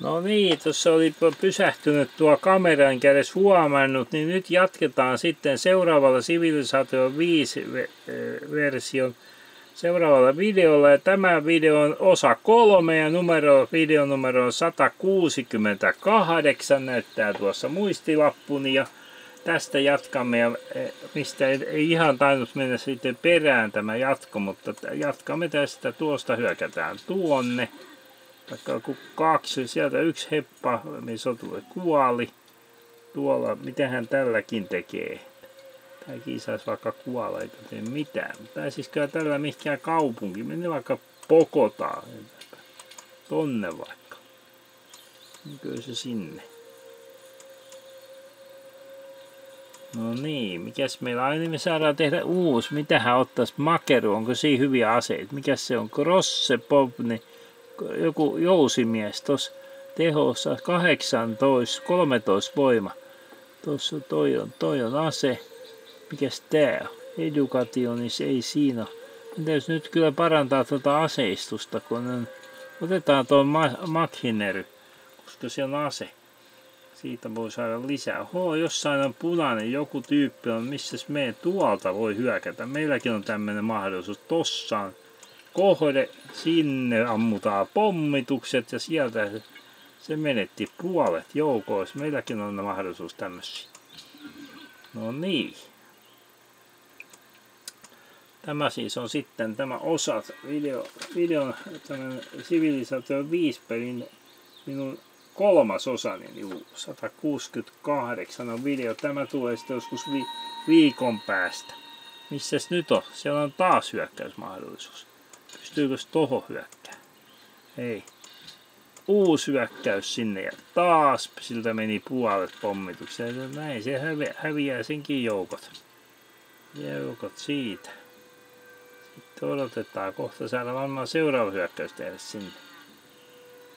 No niin, tuossa oli pysähtynyt tuo kamera, enkä edes huomannut, niin nyt jatketaan sitten seuraavalla Civilisaatio 5 version seuraavalla videolla. Ja tämä video on osa kolme ja numero, videonumero on 168, näyttää tuossa muistilappuni. Ja tästä jatkamme, ja e, mistä ei ihan tainnut mennä sitten perään tämä jatko, mutta jatkamme tästä, tuosta hyökätään tuonne. Vaikka kaksi, sieltä yksi heppa, missä tulee kuoli. Tuolla, mitä hän tälläkin tekee? Tämäkin saisi vaikka kuolla, eikä tee mitään. Pääsisikö tällä mihinkään kaupunki? Mene vaikka Pokotaan. Tonne vaikka. Kyllä se sinne. No niin, mikäs meillä on? Niin me saadaan tehdä uusi. Mitähän ottaisi makeru? Onko siinä hyviä aseita? Mikäs se on? Krosse, Bobni, joku jousimies tuossa tehossa 18, 13 voima. Tuossa toi on, toi on ase. Mikäs tää on? Edukationis ei siinä. Pitäisi nyt kyllä parantaa tuota aseistusta, kun on, otetaan tuon ma- koska se on ase. Siitä voi saada lisää. Ho, jossain on punainen joku tyyppi on, missä me tuolta voi hyökätä. Meilläkin on tämmöinen mahdollisuus. Tossa on kohde, sinne ammutaan pommitukset ja sieltä se menetti puolet joukoissa. Meilläkin on mahdollisuus tämmöisiä. No niin. Tämä siis on sitten tämä osa video, videon tämän Civilization 5 pelin minun kolmas osa, niin juu, 168 on video. Tämä tulee sitten joskus vi, viikon päästä. Missäs nyt on? Siellä on taas hyökkäysmahdollisuus. Pystyykö toho hyökkää? Ei. Uusi hyökkäys sinne ja taas siltä meni puolet pommituksia. Näin se hävi, häviää senkin joukot. Joukot siitä. Sitten odotetaan. Kohta saada varmaan seuraava hyökkäys tehdä sinne.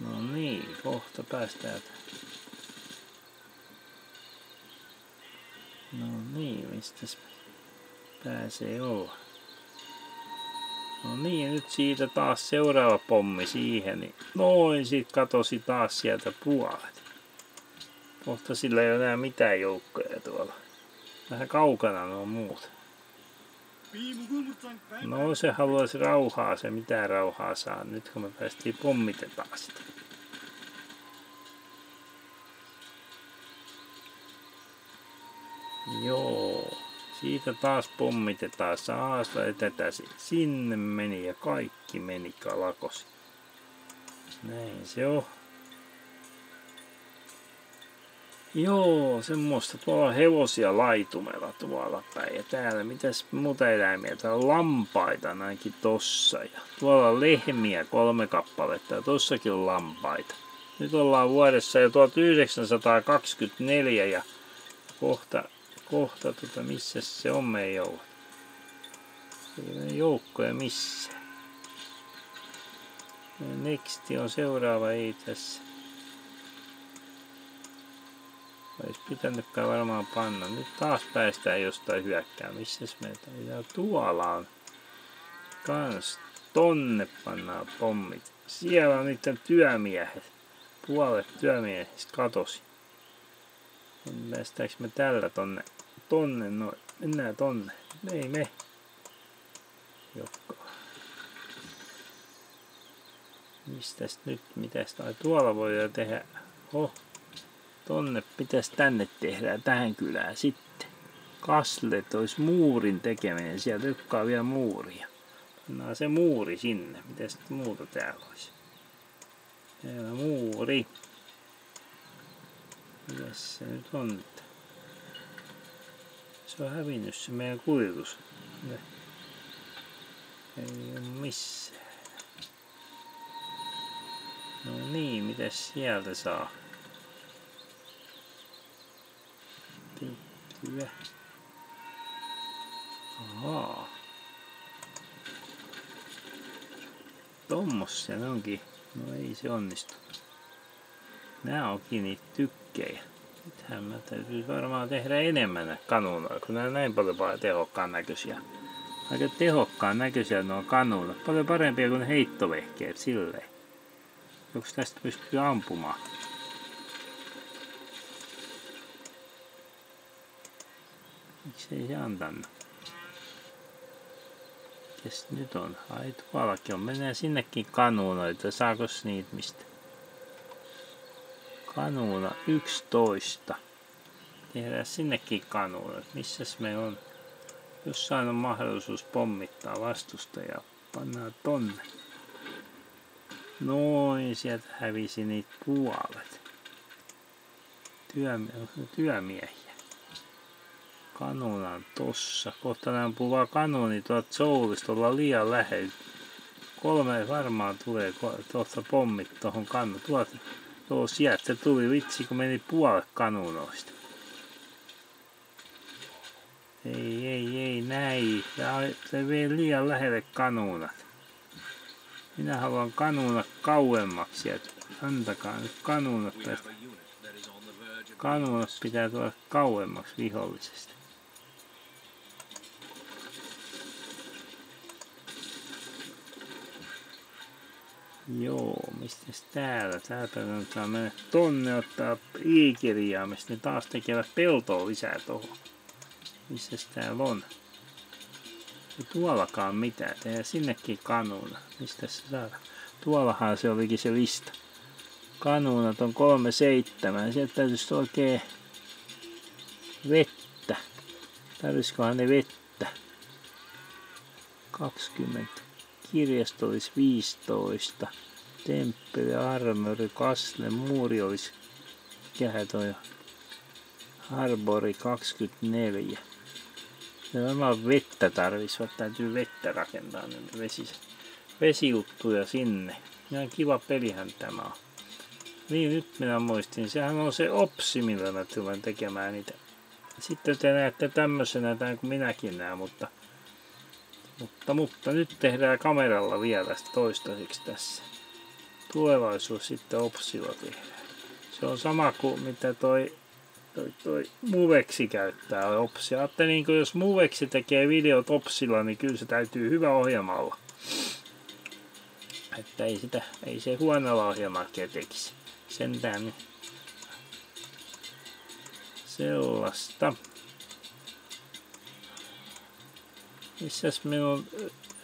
No niin, kohta päästään. No niin, mistä pääsee olla? No niin, nyt siitä taas seuraava pommi siihen. Niin noin, sit katosi taas sieltä puolet. Kohta sillä ei ole enää mitään joukkoja tuolla. Vähän kaukana nuo muut. No se haluaisi rauhaa, se mitä rauhaa saa. Nyt kun me päästiin pommitetaan sitä. Joo. Siitä taas pommitetaan, saas laitetaan sinne meni ja kaikki meni kalakosi. Näin se on. Joo, semmoista. Tuolla on hevosia laitumella tuolla päin. Ja täällä, mitäs muuta eläimiä? Täällä on lampaita ainakin tossa. Ja tuolla on lehmiä kolme kappaletta ja tossakin on lampaita. Nyt ollaan vuodessa jo 1924 ja kohta kohta, tota, missä se on meidän joukko. joukkoja missä. Nexti on seuraava, ei tässä. Olisi pitänytkään varmaan panna. Nyt taas päästään jostain hyökkää. Missäs meitä on? Ja tuolla on. Kans tonne pannaan pommit. Siellä on niiden työmiehet. Puolet työmiehistä katosi. Päästäänkö me tällä tonne tonne, no mennään tonne. Ei me. Jokka. Mistäs nyt, mitäs tai tuolla voi tehdä. Oh, tonne pitäisi tänne tehdä, tähän kylään sitten. Kaslet olisi muurin tekeminen, sieltä ykkaa vielä muuria. Pannaan se muuri sinne, mitä sitten muuta täällä olisi. Täällä muuri. Mitäs se nyt on nyt? Se on hävinnyt se meidän kuitus. Ne. Ei ole missään. No niin, mitä sieltä saa? Hyvä. Ahaa. Tommosia ne onkin. No ei se onnistu. Nää onkin niitä tykkejä. Nythän mä täytyy varmaan tehdä enemmän kanuunoja, kun nämä näin paljon tehokkaan näköisiä. Aika tehokkaan näköisiä nuo kanuunat. Paljon parempia kuin heittovehkeet silleen. Onko tästä pystyy ampumaan? Miksi se antanut? Mikäs nyt on? Ai tuollakin on. Mennään sinnekin kanuunoita. Saako niitä mistä? Kanuuna 11. Tehdään sinnekin kanuunat. Missäs me on? Jossain on mahdollisuus pommittaa vastustajaa. Pannaan tonne. Noin, sieltä hävisi niitä puolet. Työmie työmiehiä. Kanuuna on tossa. Kohta ne ampuu kanuuni tuolta Soulista liian lähellä. Kolme varmaan tulee tuosta pommit tuohon kannu. Tuolta, tuo sieltä tuli vitsi, kun meni puolet kanuunoista. Ei, ei, ei, näin. Se vei liian lähelle kanuunat. Minä haluan kanuunat kauemmaksi sieltä. Antakaa nyt kanuunat tästä. Kanuunat pitää tulla kauemmaksi vihollisesta. Joo, mistä täällä? Täältä kannattaa mennä tonne ottaa i-kirjaimesta. Ne taas tekevät peltoa lisää tuohon. Missä täällä on? Ei tuollakaan mitään. Tehdään sinnekin kanuuna. Mistä se saadaan? Tuollahan se olikin se lista. Kanuunat on kolme seitsemän. Sieltä täytyisi oikein vettä. Tarvisikohan ne vettä? 20. Kirjasto olisi 15. Temppeli, armori, kasle, muuri olisi. Mikähän toi Harbori 24. Nämä vettä tarvitsisi, täytyy vettä rakentaa nyt vesi, vesijuttuja sinne. Ihan kiva pelihän tämä on. Niin, nyt minä muistin. Sehän on se opsi, millä mä tulen tekemään niitä. Sitten te näette tämmöisenä tämän kuin minäkin näen, mutta, mutta, mutta nyt tehdään kameralla vielä toistaiseksi tässä. Tulevaisuus sitten opsilla tehdään. Se on sama kuin mitä toi toi, toi Muveksi käyttää Opsia. Ajattelin, niin jos Muveksi tekee videot Opsilla, niin kyllä se täytyy hyvä ohjelmalla. Että ei, sitä, ei se huonolla ohjelmalla tekisi. Sentään niin sellaista. Missäs minun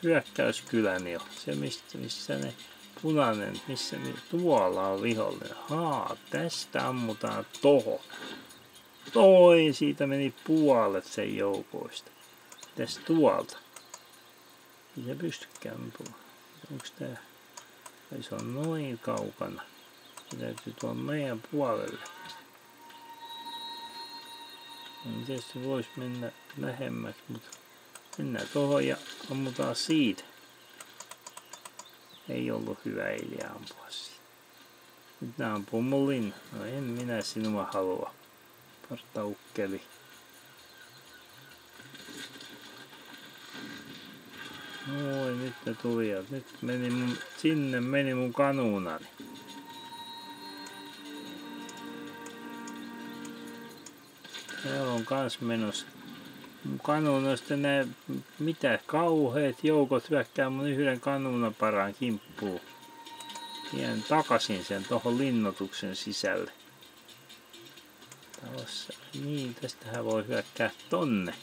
hyökkäyskyläni on? Se mistä, missä ne punainen, missä ne, tuolla on vihollinen. Haa, tästä ammutaan toho. Toi, siitä meni puolet sen joukoista. Tästä tuolta. Ei se pystykään ampua. Onks tää? Ei se on noin kaukana. Se täytyy tuon meidän puolelle. Niin tietysti voisi mennä lähemmäksi, mutta mennään tuohon ja ammutaan siitä. Ei ollut hyvä eilen ampua siitä. Nyt nää ampuu mun linna. No en minä sinua halua. Parttaukkeli. Noin, nyt ne tuli ja nyt meni mun, sinne meni mun kanuunani. Täällä on kans menossa. Kanuunasta ne mitä kauheet joukot hyökkää mun yhden kanuunaparaan kimppuun. Vien takasin sen tohon linnoituksen sisälle talossa. Niin, tästähän voi hyökkää tonne.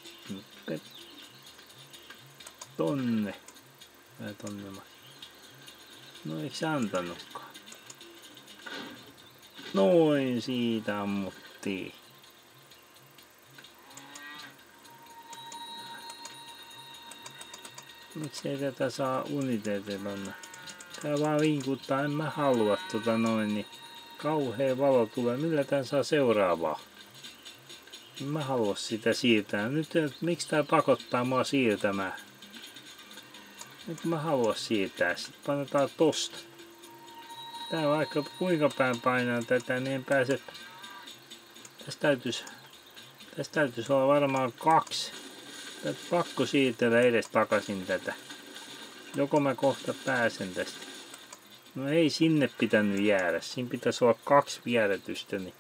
Tonne. Vai tonne No eikö se antanutkaan? Noin siitä ammuttiin. Miksei tätä saa uniteetilla? Tää vaan vinkuttaa, en mä halua tota noin, niin kauhea valo tulee. Millä tän saa seuraavaa? Mä halua sitä siirtää. Nyt miksi tää pakottaa mua siirtämään? Nyt mä haluan siirtää. Sitten painetaan tosta. Tää vaikka kuinka päin painaa tätä, niin en pääse... Tästä täytyisi... Tästä täytyisi olla varmaan kaksi. Tätä pakko siirtellä edes takaisin tätä. Joko mä kohta pääsen tästä. No ei sinne pitänyt jäädä. Siinä pitäisi olla kaksi vieretystä, niin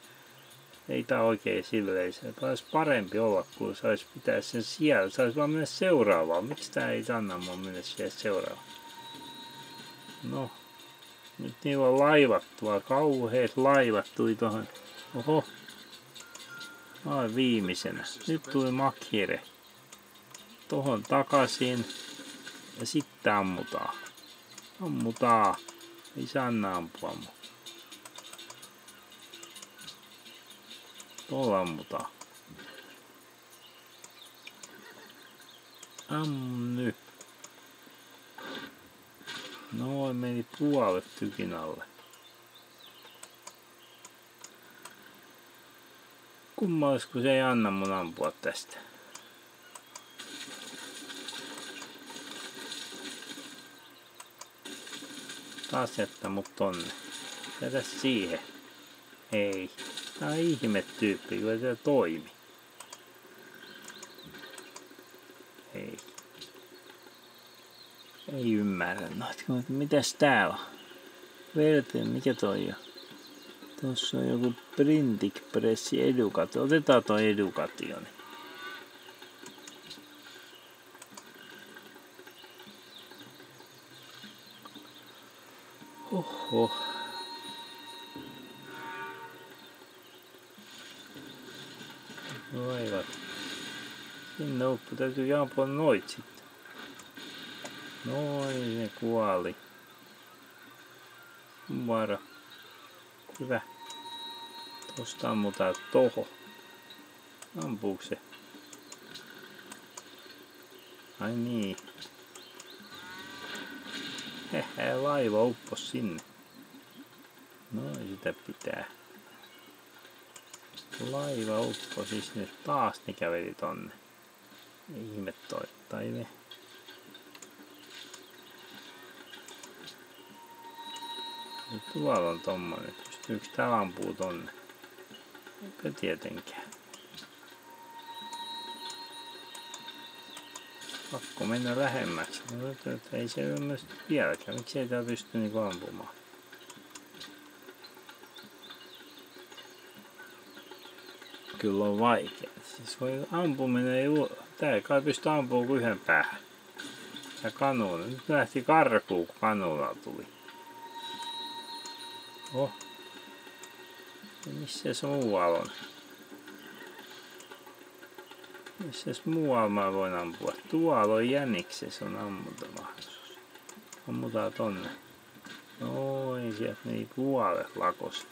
ei tää oikein silleen. Se olisi parempi olla, kun saisi pitää sen siellä. Saisi vaan mennä seuraavaan. Miksi tää ei anna mua mennä siihen seuraavaan? No, Nyt niillä on laivattua. Kauheet laivat tuli tohon. Oho. Ai viimeisenä. Nyt tuli makhire. Tohon takaisin. Ja sitten ammutaan. Ammutaan. Ei saa ampua mua. Tuolla ammutaan. Ammu nyt. Noin meni puolet tykin alle. Kumma kun se ei anna mun ampua tästä. Taas jättä mut tonne. Jätä siihen. Ei. Tää on ihme tyyppi, kun se toimi. Ei. Ei ymmärrä noita. Mitäs tää on? Verte, mikä toi on? Tuossa on joku Printic Pressi Educatio. Otetaan tuo Educatio. Niin. Oho. Vaivat. Sinne uppu. Täytyy jampua noit sitten. Noin, ne kuoli. Varo. Hyvä. Tosta ammutaan toho. Ampuuko se? Ai niin. Hehe, laiva uppos sinne. Noin sitä pitää. Laiva upposi sinne. Taas ne käveli tonne. Ihme toi. Tai ne. Nyt tuolla on tommonen. Pystyykö tää ampuu tonne? Eipä tietenkään. Pakko mennä lähemmäksi. No, ei se ymmärrä vieläkään. Miksi ei tää pysty niinku ampumaan? Kyllä on vaikea. Siis voi ampuminen ei Tää ei kai pysty ampumaan kuin yhden päähän. Ja kanuuna. Nyt lähti karkuun kun kanuuna tuli. Oh. Missä se muualla on? Missä muualla mä voin ampua? Tuolla on jäniksessä on ammuntamahdollisuus. Ammutaan tonne. Noin, sieltä meni puolet lakos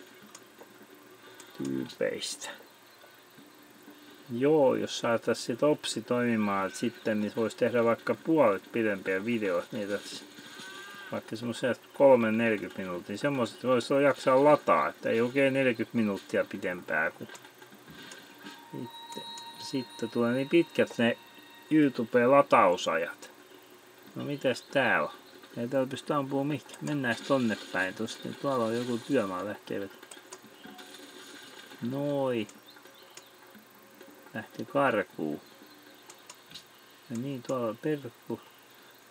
tyypeistä. Joo, jos saataisiin opsi toimimaan että sitten, niin voisi tehdä vaikka puolet pidempiä videoita, niitä vaikka semmoisia 3-40 minuuttia, semmoiset voisi jaksaa lataa, että ei oikein 40 minuuttia pidempää kuin sitten, sitten tulee niin pitkät ne YouTube-latausajat. No mitäs täällä? Ei täällä pysty ampumaan mihinkä. Mennään tonne päin tosta. Niin tuolla on joku työmaa lähtevät. Noi. Lähti karkuun. Ja niin tuolla perkku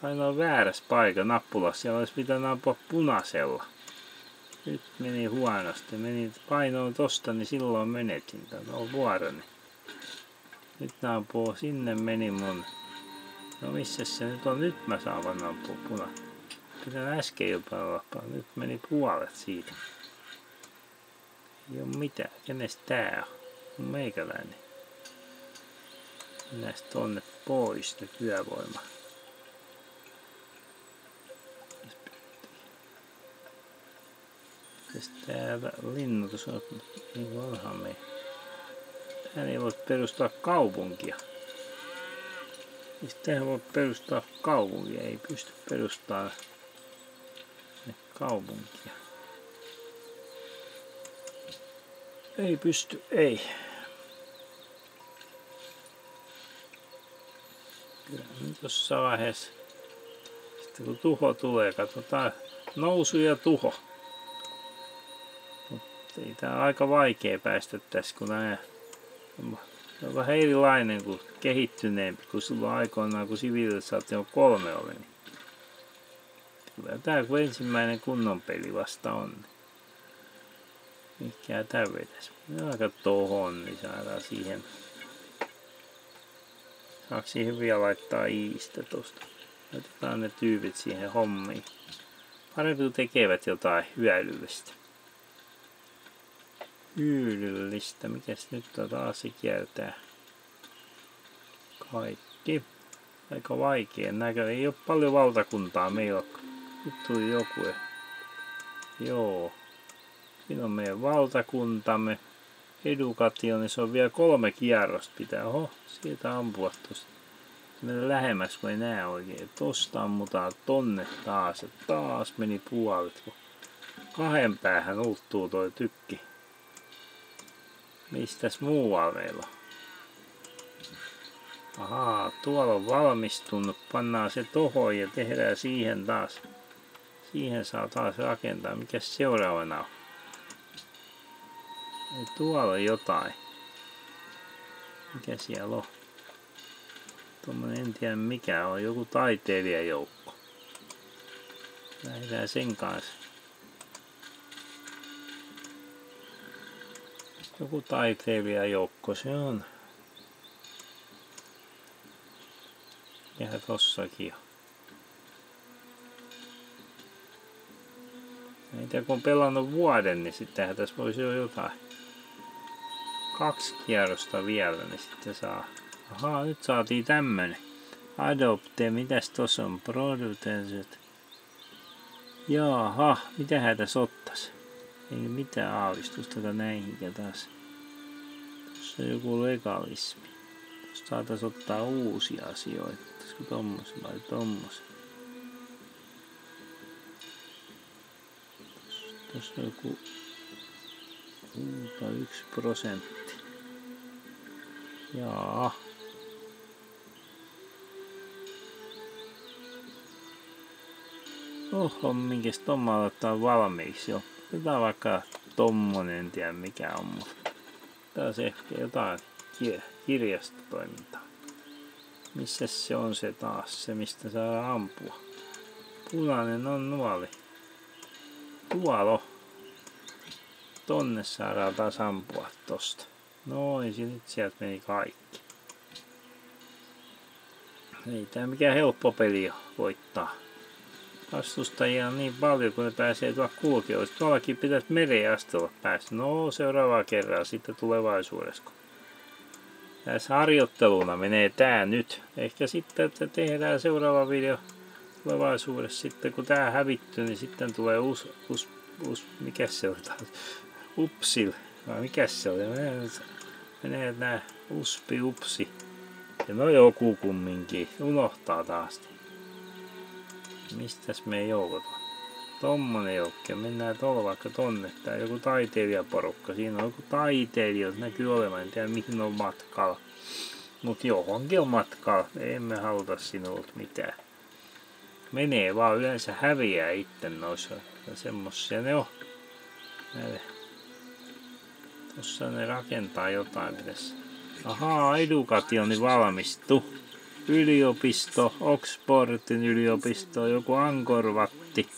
ainoa väärässä paikka nappulassa. Siellä olisi pitänyt ampua punaisella. Nyt meni huonosti. Meni painoon tosta, niin silloin menetin. Tämä on vuoroni. Nyt ampuu. Sinne meni mun. No missä se nyt on? Nyt mä saan vaan ampua puna. Pitää äsken jopa. Nyt meni puolet siitä. Ei oo mitään. Kenes tää on? Meikäläinen. Mennään tonne pois nyt työvoima. täällä linnutus on niin vanha me. Tähän ei voi perustaa kaupunkia. Tähän voi perustaa kaupunkia, ei pysty perustamaan kaupunkia. Ei pysty, ei. Jossain vaiheessa, sitten kun tuho tulee, katsotaan nousu ja tuho ei tää aika vaikea päästä tässä, kun nää on vähän erilainen kuin kehittyneempi kuin silloin aikoinaan, kun sivilisaatio kolme oli. Niin kyllä tää kun ensimmäinen kunnon peli vasta on. Mikä tää vetäis? Aika tohon, niin saadaan siihen. Saako siihen vielä laittaa iistä tosta? Laitetaan ne tyypit siihen hommiin. Parempi tekevät jotain hyödyllistä. Hyödyllistä. Mikäs nyt taas se kiertää? Kaikki. Aika vaikea näkö. Ei ole paljon valtakuntaa meillä. Nyt tuli joku. Joo. Siinä on meidän valtakuntamme. Edukatio, niin se on vielä kolme kierrosta pitää. Oho, sieltä ampua tuosta. Mennä lähemmäs, kun ei näe oikein. Tosta ammutaan tonne taas. Ja taas meni puolet, kun kahden päähän ulttuu toi tykki. Mistäs muualla meillä on? Ahaa, tuolla on valmistunut. Pannaan se tohon ja tehdään siihen taas. Siihen saa taas rakentaa. Mikä seuraavana on? Ei tuolla on jotain. Mikä siellä on? Tuommoinen en tiedä mikä on. Joku taiteilijajoukko. Lähdetään sen kanssa. Joku taiteilijajoukko se on. Ja tossakin on. Ei tiedä, kun on pelannut vuoden, niin sittenhän tässä voisi olla jotain. Kaksi kierrosta vielä, niin sitten saa. Ahaa, nyt saatiin tämmönen. Adopte, mitäs tossa on? Produtenset. Jaha, mitähän tässä ottais? Ei mitään aavistusta näihin taas. Tuossa on joku legalismi. Tuosta saatais ottaa uusia asioita. Olisiko tommosen vai tommosen? Tuossa on joku Uutta yksi prosentti. Jaa. Oho, minkäs tommalla ottaa valmiiksi jo. Otetaan vaikka tommonen, en tiedä mikä on, mutta taas ehkä jotain kirjastotoimintaa. Missä se on se taas, se mistä saa ampua? Punainen on nuoli. Tuolo. Tonne saadaan taas ampua tosta. Noin, nyt sieltä meni kaikki. Ei tää mikään helppo peli voittaa. Vastustajia on niin paljon, kun ne pääsee tuolla kulkijoista. Tuollakin pitäisi mereen asti olla päästä. No, seuraavaa kerraa sitten tulevaisuudessa. Tässä harjoitteluna menee tää nyt. Ehkä sitten, että tehdään seuraava video tulevaisuudessa sitten, kun tää hävittyy, niin sitten tulee uusi, uusi, uusi mikä se on taas? Upsil. Vai mikä se oli? Menee nää uspi, upsi. Ja no joku kumminkin. Unohtaa taas. Mistäs me joukot on? Tommonen joukko. Mennään tuolla vaikka tonne. Tää joku taiteilijaporukka. Siinä on joku taiteilija. Näkyy olevan. En tiedä mihin on matkalla. Mut johonkin on matkalla. Emme haluta sinulta mitään. Menee vaan yleensä häviää itse noissa. Ja semmosia ne on. Näille Tuossa ne rakentaa jotain pitäisi. Ahaa, edukationi valmistu. Yliopisto, Oxfordin yliopisto, joku Ankorvatti.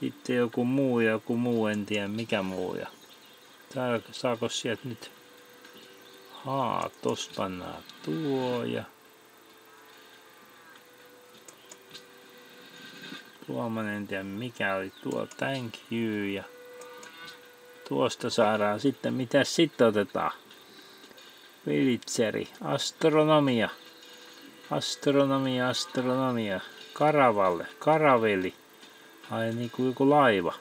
Sitten joku muu ja joku muu, en tiedä mikä muu. Ja saako sieltä nyt... Haa, tossa pannaan tuo ja... Tuomanen, en tiedä mikä oli tuo, thank you ja... Tuosta saadaan sitten, mitä sitten otetaan? Vilitseri, astronomia, astronomia, astronomia, karavalle, karaveli, ai niin kuin joku laiva.